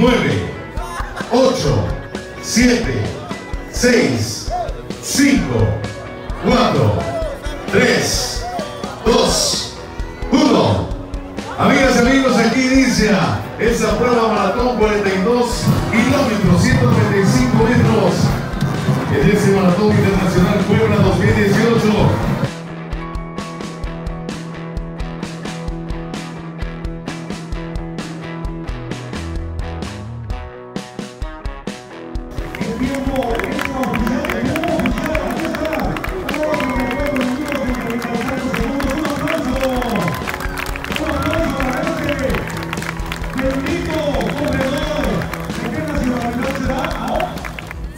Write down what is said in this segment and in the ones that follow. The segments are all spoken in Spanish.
9, 8, 7, 6, 5, 4, 3, 2, 1. Amigas y amigos, aquí inicia esa prueba maratón 42 kilómetros, 135 metros. En ese maratón internacional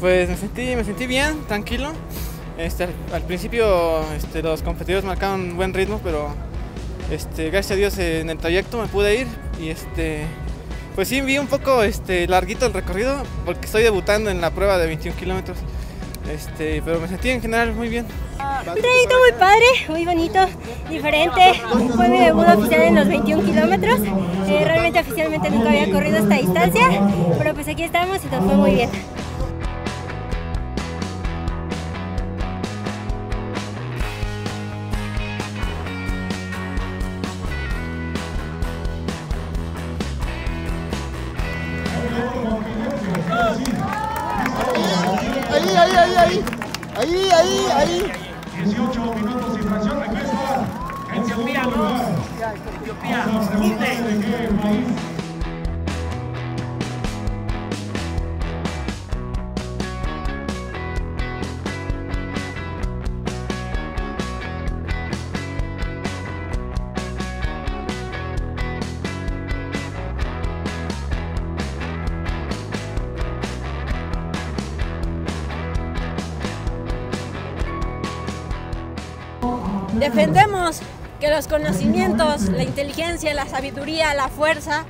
Pues me sentí, me sentí bien, tranquilo. Este, al, principio este, los competidores marcaron buen ritmo, pero este, gracias a Dios en el trayecto me pude ir y este, pues sí, vi un poco este, larguito el recorrido porque estoy debutando en la prueba de 21 kilómetros. Este, pero me sentí en general muy bien. Un trayecto muy padre, muy bonito, diferente. Fue mi debut oficial en los 21 kilómetros. Eh, realmente oficialmente nunca había corrido esta distancia, pero pues aquí estamos y todo fue muy bien. Ahí, ahí, ahí, ahí. Ahí, ahí, ahí. 18 minutos y fracción de cuesta. Etiopía 2. Etiopía. Defendemos que los conocimientos, la inteligencia, la sabiduría, la fuerza,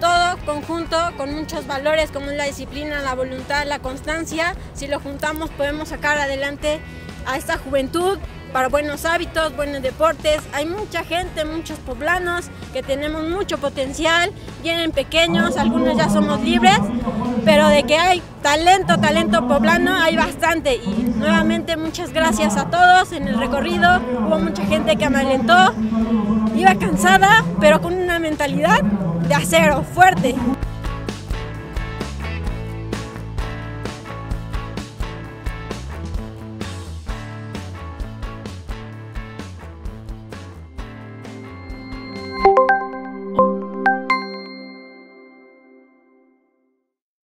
todo conjunto con muchos valores como la disciplina, la voluntad, la constancia, si lo juntamos podemos sacar adelante a esta juventud para buenos hábitos, buenos deportes. Hay mucha gente, muchos poblanos que tenemos mucho potencial, vienen pequeños, algunos ya somos libres, pero de que hay talento, talento poblano, hay bastante. Y nuevamente muchas gracias a todos en el recorrido. Hubo mucha gente que me alentó, iba cansada, pero con una mentalidad de acero, fuerte.